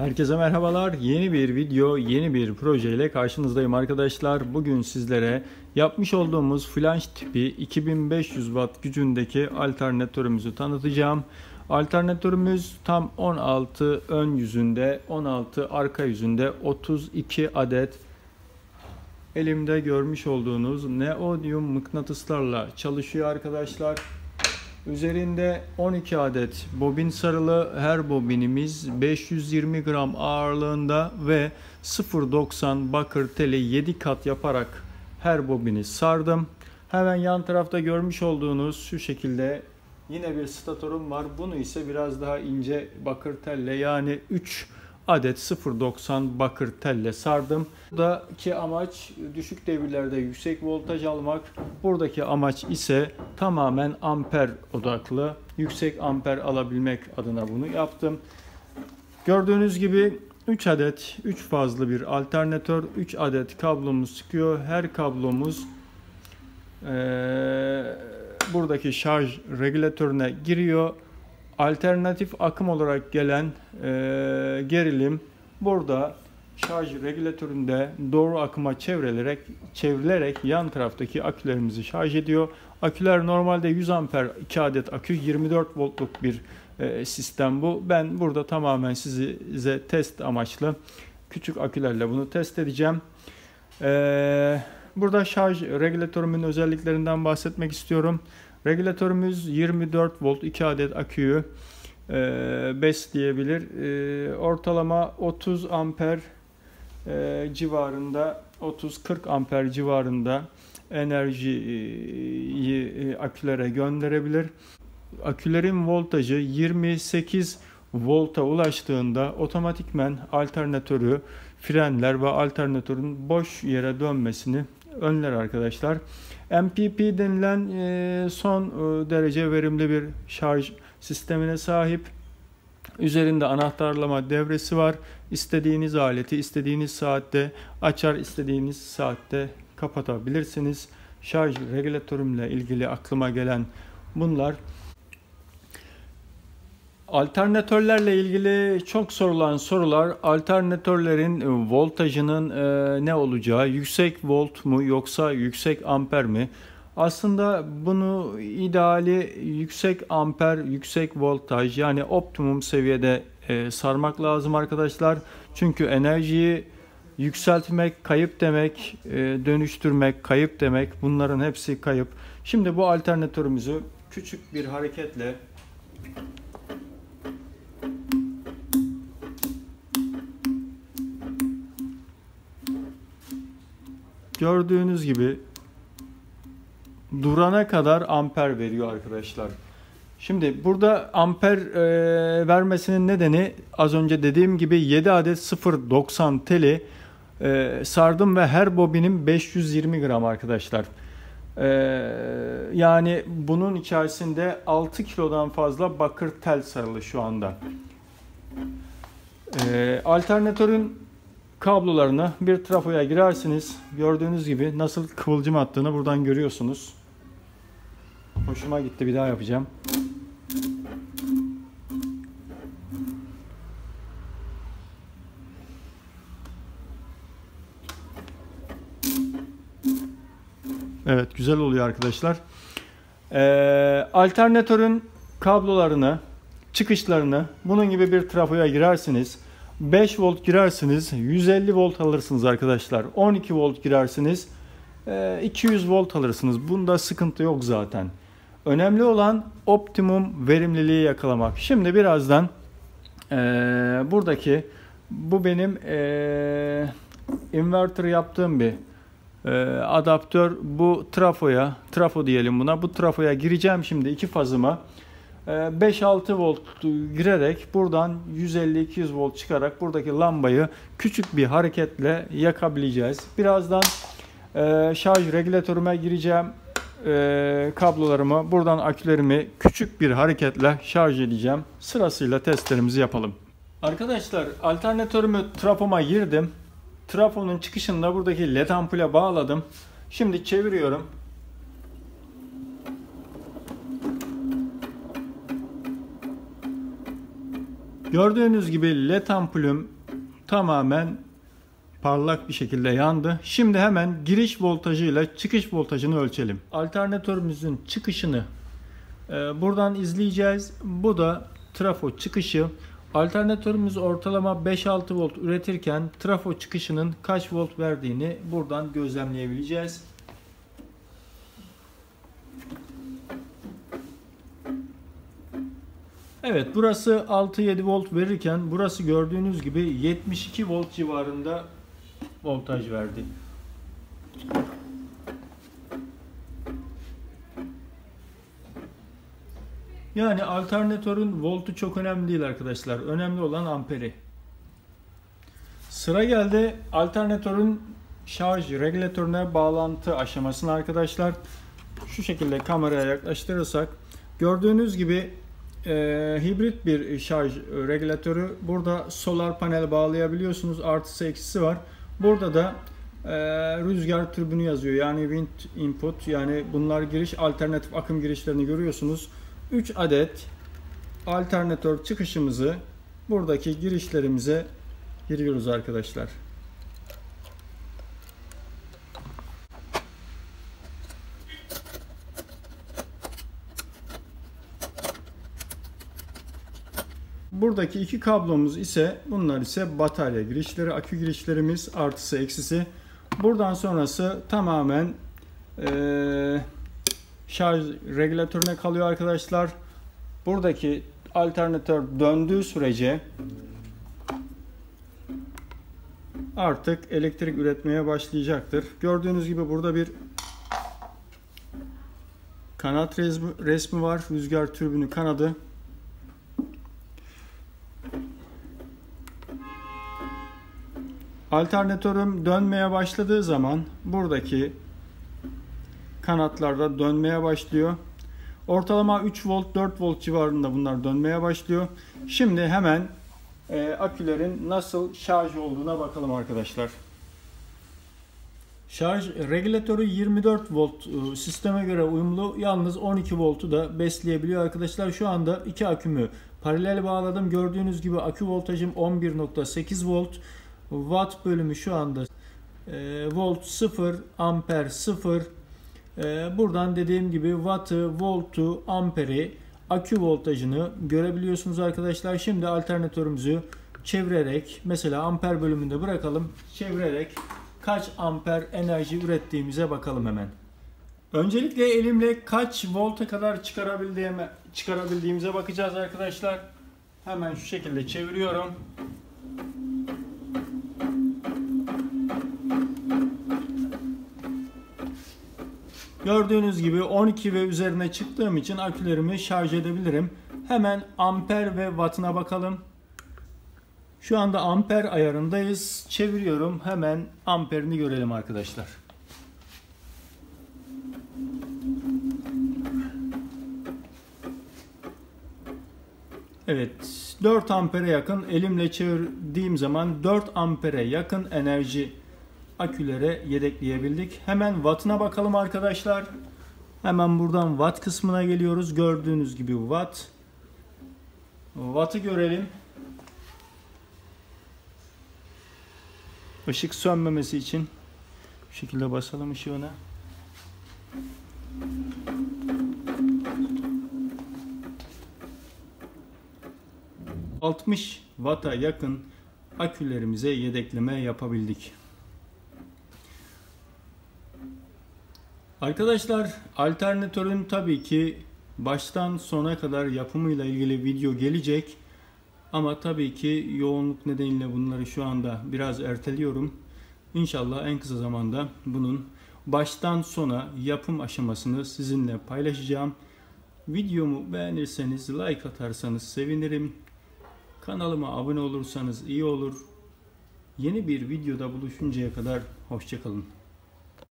Herkese merhabalar. Yeni bir video, yeni bir proje ile karşınızdayım arkadaşlar. Bugün sizlere yapmış olduğumuz flanş tipi 2500 watt gücündeki alternatörümüzü tanıtacağım. Alternatörümüz tam 16 ön yüzünde, 16 arka yüzünde 32 adet elimde görmüş olduğunuz neodyum mıknatıslarla çalışıyor arkadaşlar. Üzerinde 12 adet bobin sarılı. Her bobinimiz 520 gram ağırlığında ve 0.90 bakır teli 7 kat yaparak her bobini sardım. Hemen yan tarafta görmüş olduğunuz şu şekilde yine bir statörüm var. Bunu ise biraz daha ince bakır telle yani 3 adet 0.90 bakır telle sardım. Buradaki amaç düşük devirlerde yüksek voltaj almak. Buradaki amaç ise tamamen amper odaklı. Yüksek amper alabilmek adına bunu yaptım. Gördüğünüz gibi 3 adet 3 fazlı bir alternatör 3 adet kablomuz çıkıyor. Her kablomuz ee, buradaki şarj regülatörüne giriyor alternatif akım olarak gelen e, gerilim burada şarj regülatöründe doğru akıma çevrilerek çevrilerek yan taraftaki akülerimizi şarj ediyor. Aküler normalde 100 amper 2 adet akü 24 voltluk bir e, sistem bu. Ben burada tamamen size test amaçlı küçük akülerle bunu test edeceğim. E, burada şarj regülatörümün özelliklerinden bahsetmek istiyorum. Regülatörümüz 24 volt 2 adet aküyü e, besleyebilir. E, ortalama 30 amper e, civarında 30-40 amper civarında enerjiyi akülere gönderebilir. Akülerin voltajı 28 volta ulaştığında otomatikmen alternatörü frenler ve alternatörün boş yere dönmesini önler arkadaşlar. MPP denilen e, son e, derece verimli bir şarj sistemine sahip. Üzerinde anahtarlama devresi var. İstediğiniz aleti istediğiniz saatte açar, istediğiniz saatte kapatabilirsiniz. Şarj regülatörümle ilgili aklıma gelen bunlar. Alternatörlerle ilgili çok sorulan sorular alternatörlerin e, voltajının e, ne olacağı, yüksek volt mu yoksa yüksek amper mi? Aslında bunu ideali yüksek amper, yüksek voltaj yani optimum seviyede e, sarmak lazım arkadaşlar. Çünkü enerjiyi yükseltmek kayıp demek, dönüştürmek kayıp demek. Bunların hepsi kayıp. Şimdi bu alternatörümüzü küçük bir hareketle Gördüğünüz gibi durana kadar amper veriyor arkadaşlar. Şimdi burada amper e, vermesinin nedeni az önce dediğim gibi 7 adet 0.90 teli e, sardım ve her bobinim 520 gram arkadaşlar. E, yani bunun içerisinde 6 kilodan fazla bakır tel sarılı şu anda. E, alternatörün kablolarını bir trafoya girersiniz. Gördüğünüz gibi nasıl kıvılcım attığını buradan görüyorsunuz. Hoşuma gitti bir daha yapacağım. Evet güzel oluyor arkadaşlar. Ee, alternatörün kablolarını, çıkışlarını bunun gibi bir trafoya girersiniz. 5 volt girersiniz 150 volt alırsınız arkadaşlar. 12 volt girersiniz 200 e, volt alırsınız. Bunda sıkıntı yok zaten. Önemli olan optimum verimliliği yakalamak. Şimdi birazdan e, buradaki bu benim e, inverter yaptığım bir adaptör. Bu trafoya, trafo diyelim buna. Bu trafoya gireceğim şimdi iki fazıma. 5-6 ee, volt girerek buradan 150-200 volt çıkarak buradaki lambayı küçük bir hareketle yakabileceğiz. Birazdan e, şarj regülatörüme gireceğim. E, kablolarımı buradan akülerimi küçük bir hareketle şarj edeceğim. Sırasıyla testlerimizi yapalım. Arkadaşlar alternatörümü trafoma girdim. Trafonun çıkışında buradaki led ampule bağladım. Şimdi çeviriyorum. Gördüğünüz gibi led ampulüm tamamen parlak bir şekilde yandı. Şimdi hemen giriş voltajıyla çıkış voltajını ölçelim. Alternatörümüzün çıkışını e, buradan izleyeceğiz. Bu da trafo çıkışı. Alternatörümüz ortalama 5-6 volt üretirken trafo çıkışının kaç volt verdiğini buradan gözlemleyebileceğiz. Evet burası 6-7 volt verirken burası gördüğünüz gibi 72 volt civarında voltaj verdi. Yani alternatörün voltu çok önemli değil arkadaşlar. Önemli olan amperi. Sıra geldi alternatörün şarj regülatörüne bağlantı aşamasına arkadaşlar. Şu şekilde kameraya yaklaştırırsak gördüğünüz gibi e, hibrit bir şarj regülatörü. Burada solar panel bağlayabiliyorsunuz. Artısı eksisi var. Burada da e, rüzgar türbünü yazıyor. Yani wind input yani bunlar giriş alternatif akım girişlerini görüyorsunuz. 3 adet alternatör çıkışımızı buradaki girişlerimize giriyoruz arkadaşlar. Buradaki iki kablomuz ise bunlar ise batarya girişleri, akü girişlerimiz artısı eksisi. Buradan sonrası tamamen e, şarj regülatörüne kalıyor arkadaşlar. Buradaki alternatör döndüğü sürece artık elektrik üretmeye başlayacaktır. Gördüğünüz gibi burada bir kanat resmi, var. Rüzgar türbünü kanadı. Alternatörüm dönmeye başladığı zaman buradaki kanatlarda dönmeye başlıyor. Ortalama 3 volt 4 volt civarında bunlar dönmeye başlıyor. Şimdi hemen e, akülerin nasıl şarj olduğuna bakalım arkadaşlar. Şarj regülatörü 24 volt e, sisteme göre uyumlu. Yalnız 12 voltu da besleyebiliyor arkadaşlar. Şu anda iki akümü paralel bağladım. Gördüğünüz gibi akü voltajım 11.8 volt. Watt bölümü şu anda e, volt 0, amper 0. E, buradan dediğim gibi wattı, voltu, amperi, akü voltajını görebiliyorsunuz arkadaşlar. Şimdi alternatörümüzü çevirerek mesela amper bölümünde bırakalım. Çevirerek kaç amper enerji ürettiğimize bakalım hemen. Öncelikle elimle kaç volta kadar çıkarabildiğime, çıkarabildiğimize bakacağız arkadaşlar. Hemen şu şekilde çeviriyorum. Gördüğünüz gibi 12 ve üzerine çıktığım için akülerimi şarj edebilirim. Hemen amper ve wattına bakalım. Şu anda amper ayarındayız. Çeviriyorum. Hemen amperini görelim arkadaşlar. Evet 4 ampere yakın elimle çevirdiğim zaman 4 ampere yakın enerji akülere yedekleyebildik. Hemen wattına bakalım arkadaşlar. Hemen buradan watt kısmına geliyoruz. Gördüğünüz gibi watt. Watt'ı görelim. Işık sönmemesi için bu şekilde basalım ışığına. ...60 Watt'a yakın akülerimize yedekleme yapabildik. Arkadaşlar alternatörün tabii ki baştan sona kadar yapımıyla ilgili video gelecek. Ama tabii ki yoğunluk nedeniyle bunları şu anda biraz erteliyorum. İnşallah en kısa zamanda bunun baştan sona yapım aşamasını sizinle paylaşacağım. Videomu beğenirseniz like atarsanız sevinirim. Kanalıma abone olursanız iyi olur. Yeni bir videoda buluşuncaya kadar hoşçakalın.